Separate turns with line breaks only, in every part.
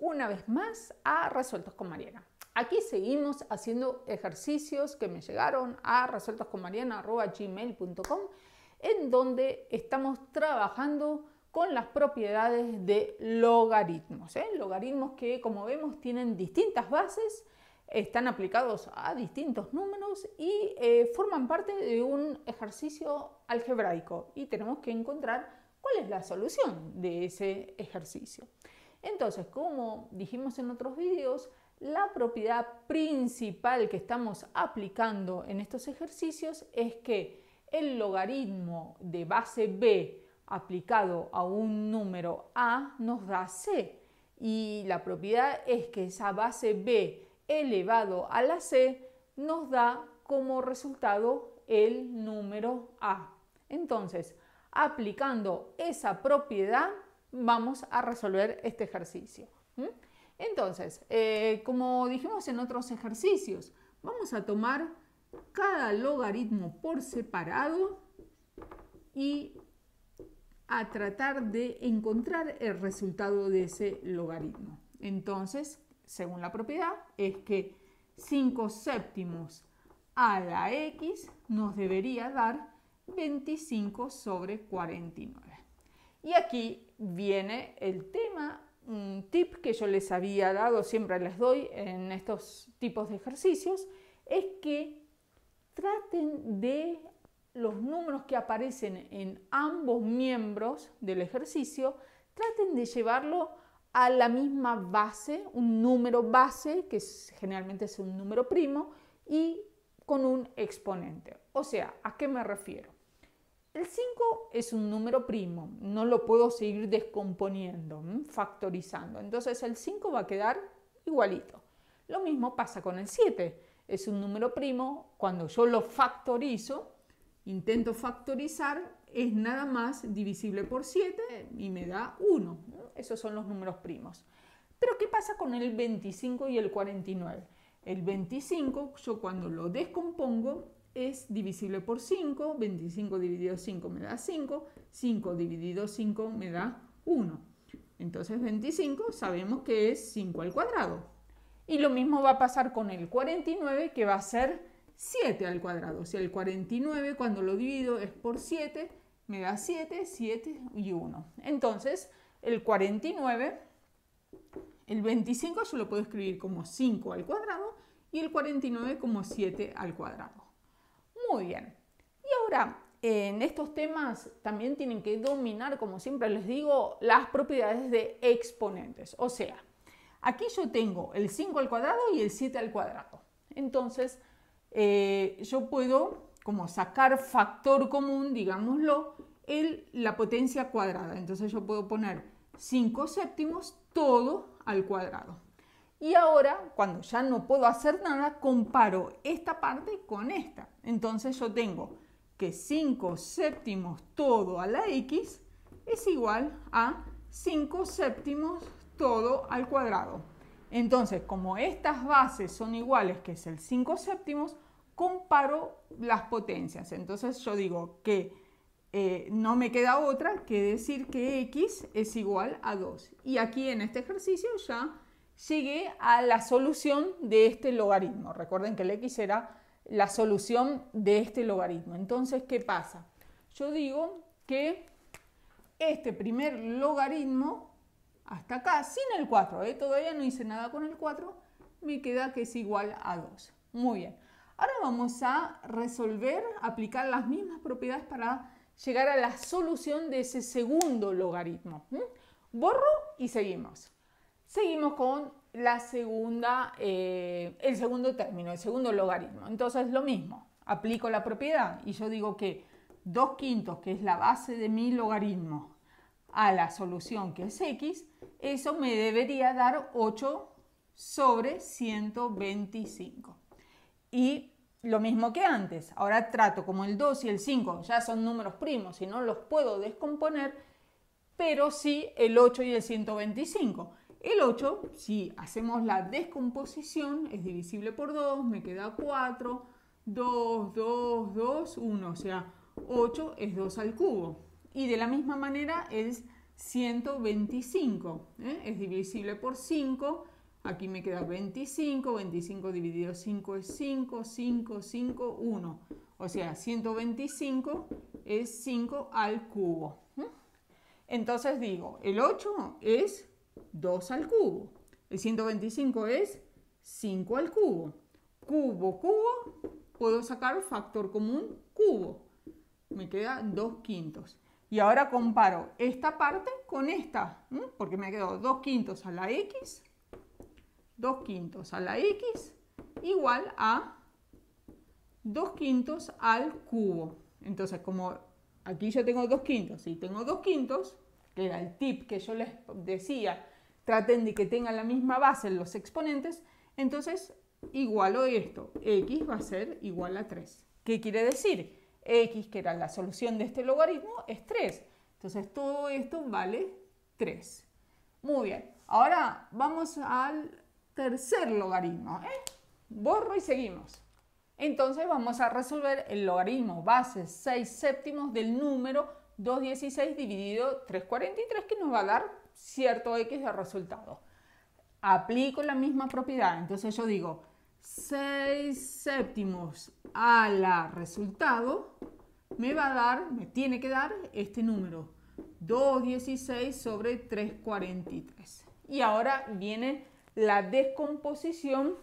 una vez más a Resueltos con Mariana. Aquí seguimos haciendo ejercicios que me llegaron a resueltosconmariana.gmail.com en donde estamos trabajando con las propiedades de logaritmos. ¿eh? Logaritmos que, como vemos, tienen distintas bases, están aplicados a distintos números y eh, forman parte de un ejercicio algebraico y tenemos que encontrar cuál es la solución de ese ejercicio. Entonces, como dijimos en otros vídeos, la propiedad principal que estamos aplicando en estos ejercicios es que el logaritmo de base b aplicado a un número a nos da c y la propiedad es que esa base b elevado a la c nos da como resultado el número a. Entonces, aplicando esa propiedad vamos a resolver este ejercicio. Entonces, eh, como dijimos en otros ejercicios, vamos a tomar cada logaritmo por separado y a tratar de encontrar el resultado de ese logaritmo. Entonces, según la propiedad, es que 5 séptimos a la x nos debería dar 25 sobre 49. Y aquí viene el tema, un tip que yo les había dado, siempre les doy en estos tipos de ejercicios, es que traten de los números que aparecen en ambos miembros del ejercicio, traten de llevarlo a la misma base, un número base, que generalmente es un número primo, y con un exponente. O sea, ¿a qué me refiero? El 5 es un número primo, no lo puedo seguir descomponiendo, factorizando. Entonces el 5 va a quedar igualito. Lo mismo pasa con el 7. Es un número primo, cuando yo lo factorizo, intento factorizar, es nada más divisible por 7 y me da 1. Esos son los números primos. Pero ¿qué pasa con el 25 y el 49? El 25, yo cuando lo descompongo, es divisible por 5, 25 dividido 5 me da 5, 5 dividido 5 me da 1. Entonces 25 sabemos que es 5 al cuadrado. Y lo mismo va a pasar con el 49 que va a ser 7 al cuadrado. O sea, el 49 cuando lo divido es por 7, me da 7, 7 y 1. Entonces el 49, el 25 yo lo puedo escribir como 5 al cuadrado y el 49 como 7 al cuadrado. Muy bien. Y ahora, en estos temas también tienen que dominar, como siempre les digo, las propiedades de exponentes. O sea, aquí yo tengo el 5 al cuadrado y el 7 al cuadrado. Entonces, eh, yo puedo como sacar factor común, digámoslo, en la potencia cuadrada. Entonces yo puedo poner 5 séptimos todo al cuadrado. Y ahora, cuando ya no puedo hacer nada, comparo esta parte con esta. Entonces yo tengo que 5 séptimos todo a la x es igual a 5 séptimos todo al cuadrado. Entonces, como estas bases son iguales, que es el 5 séptimos, comparo las potencias. Entonces yo digo que eh, no me queda otra que decir que x es igual a 2. Y aquí en este ejercicio ya llegué a la solución de este logaritmo. Recuerden que el x era la solución de este logaritmo. Entonces, ¿qué pasa? Yo digo que este primer logaritmo, hasta acá, sin el 4, ¿eh? todavía no hice nada con el 4, me queda que es igual a 2. Muy bien. Ahora vamos a resolver, aplicar las mismas propiedades para llegar a la solución de ese segundo logaritmo. Borro y seguimos. Seguimos con la segunda, eh, el segundo término, el segundo logaritmo. Entonces lo mismo, aplico la propiedad y yo digo que 2 quintos, que es la base de mi logaritmo, a la solución que es x, eso me debería dar 8 sobre 125. Y lo mismo que antes, ahora trato como el 2 y el 5 ya son números primos y no los puedo descomponer, pero sí el 8 y el 125. El 8, si hacemos la descomposición, es divisible por 2, me queda 4, 2, 2, 2, 1, o sea, 8 es 2 al cubo. Y de la misma manera el 125. ¿eh? Es divisible por 5. Aquí me queda 25. 25 dividido 5 es 5. 5, 5, 1. O sea, 125 es 5 al cubo. Entonces digo, el 8 es 2 al cubo. El 125 es 5 al cubo. Cubo, cubo, puedo sacar factor común cubo. Me queda 2 quintos. Y ahora comparo esta parte con esta, porque me quedado 2 quintos a la x, 2 quintos a la x igual a 2 quintos al cubo. Entonces, como aquí yo tengo 2 quintos y tengo 2 quintos, que era el tip que yo les decía, traten de que tengan la misma base en los exponentes, entonces igualo esto, x va a ser igual a 3. ¿Qué quiere decir? x, que era la solución de este logaritmo, es 3. Entonces todo esto vale 3. Muy bien, ahora vamos al tercer logaritmo. ¿eh? Borro y seguimos. Entonces vamos a resolver el logaritmo base 6 séptimos del número 216 dividido 343 que nos va a dar cierto x de resultado. Aplico la misma propiedad, entonces yo digo 6 séptimos a la resultado me va a dar, me tiene que dar este número 216 sobre 343. Y ahora viene la descomposición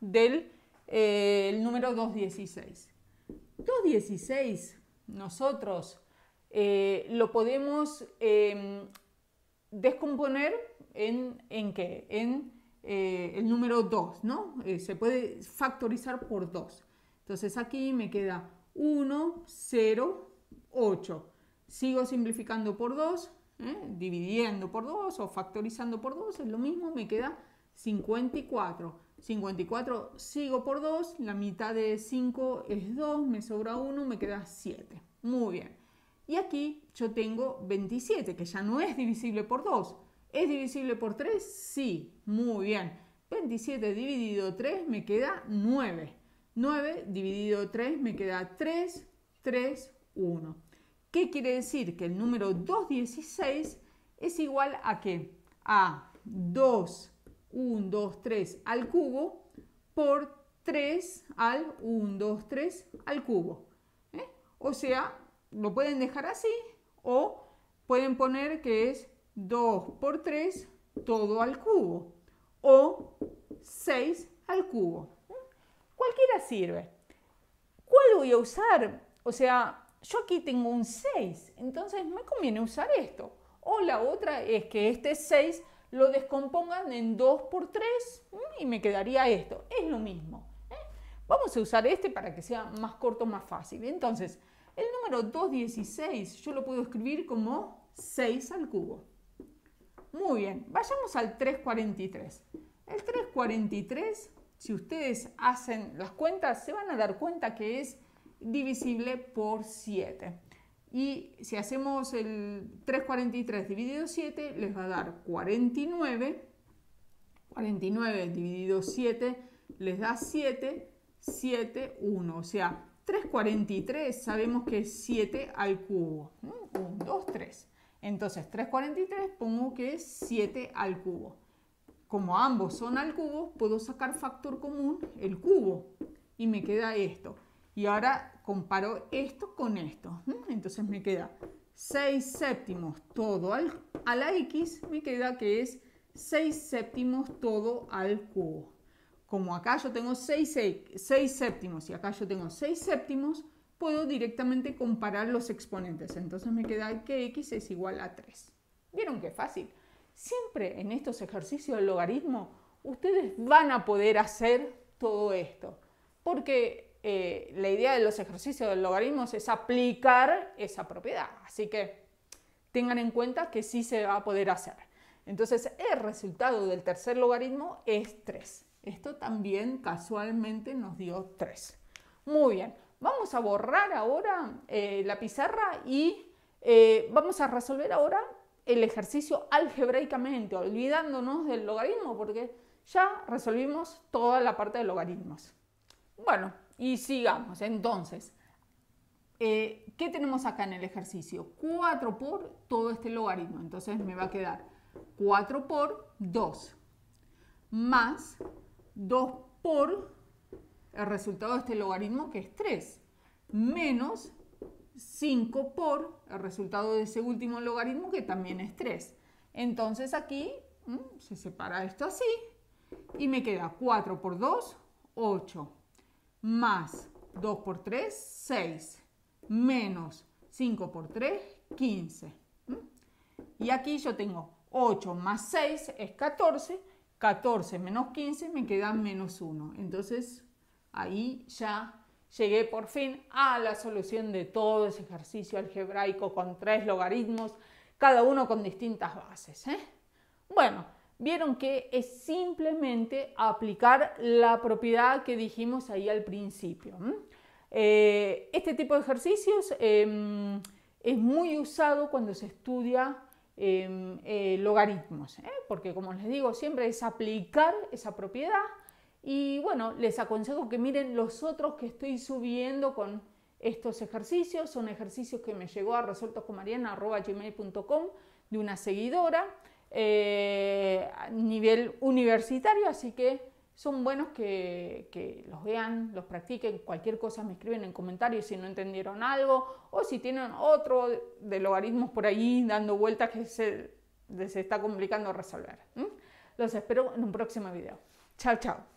del eh, número 216. 216 nosotros eh, lo podemos em, descomponer? En eh, el número 2, ¿no? Eh, se puede factorizar por 2. Entonces aquí me queda 1, 0, 8. Sigo simplificando por 2, ¿eh? dividiendo por 2 o factorizando por 2, es lo mismo, me queda 54. 54 sigo por 2, la mitad de 5 es 2, me sobra 1, me queda 7. Muy bien. Y aquí yo tengo 27, que ya no es divisible por 2. ¿Es divisible por 3? Sí, muy bien. 27 dividido 3 me queda 9. 9 dividido 3 me queda 3, 3, 1. ¿Qué quiere decir? Que el número 216 es igual a qué? A 2, 1, 2, 3 al cubo por 3 al 1, 2, 3 al cubo. ¿eh? O sea, lo pueden dejar así o pueden poner que es 2 por 3 todo al cubo o 6 al cubo. Cualquiera sirve. ¿Cuál voy a usar? O sea, yo aquí tengo un 6, entonces me conviene usar esto. O la otra es que este 6 lo descompongan en 2 por 3 y me quedaría esto. Es lo mismo. ¿eh? Vamos a usar este para que sea más corto, más fácil. Entonces, número 216 yo lo puedo escribir como 6 al cubo. Muy bien, vayamos al 343. El 343, si ustedes hacen las cuentas, se van a dar cuenta que es divisible por 7. Y si hacemos el 343 dividido 7, les va a dar 49. 49 dividido 7 les da 7, 7, 1. O sea, 343 sabemos que es 7 al cubo. 1, 2, 3. Entonces 343 pongo que es 7 al cubo. Como ambos son al cubo, puedo sacar factor común, el cubo, y me queda esto. Y ahora comparo esto con esto. Entonces me queda 6 séptimos todo al, a la x, me queda que es 6 séptimos todo al cubo como acá yo tengo 6, séptimos y acá yo tengo 6 séptimos, puedo directamente comparar los exponentes. Entonces me queda que x es igual a 3. ¿Vieron qué fácil? Siempre en estos ejercicios del logaritmo ustedes van a poder hacer todo esto. Porque eh, la idea de los ejercicios del logaritmo es aplicar esa propiedad. Así que tengan en cuenta que sí se va a poder hacer. Entonces el resultado del tercer logaritmo es 3. Esto también casualmente nos dio 3. Muy bien, vamos a borrar ahora eh, la pizarra y eh, vamos a resolver ahora el ejercicio algebraicamente, olvidándonos del logaritmo, porque ya resolvimos toda la parte de logaritmos. Bueno, y sigamos. Entonces, eh, ¿qué tenemos acá en el ejercicio? 4 por todo este logaritmo. Entonces me va a quedar 4 por 2 más 2 por el resultado de este logaritmo que es 3 menos 5 por el resultado de ese último logaritmo que también es 3. Entonces aquí se separa esto así y me queda 4 por 2, 8, más 2 por 3, 6, menos 5 por 3, 15. Y aquí yo tengo 8 más 6 es 14, 14 menos 15 me queda menos 1. Entonces ahí ya llegué por fin a la solución de todo ese ejercicio algebraico con tres logaritmos, cada uno con distintas bases. ¿eh? Bueno, vieron que es simplemente aplicar la propiedad que dijimos ahí al principio. Eh, este tipo de ejercicios em, es muy usado cuando se estudia em, eh, logaritmos, porque como les digo, siempre es aplicar esa propiedad y bueno, les aconsejo que miren los otros que estoy subiendo con estos ejercicios. Son ejercicios que me llegó a resueltoscomariana.gmail.com de una seguidora eh, a nivel universitario, así que son buenos que, que, los vean, los practiquen. Cualquier cosa me escriben en comentarios si no entendieron algo o si tienen otro de logaritmos por ahí dando vueltas que se les está complicando resolver. Los espero en un próximo video. Chao, chao.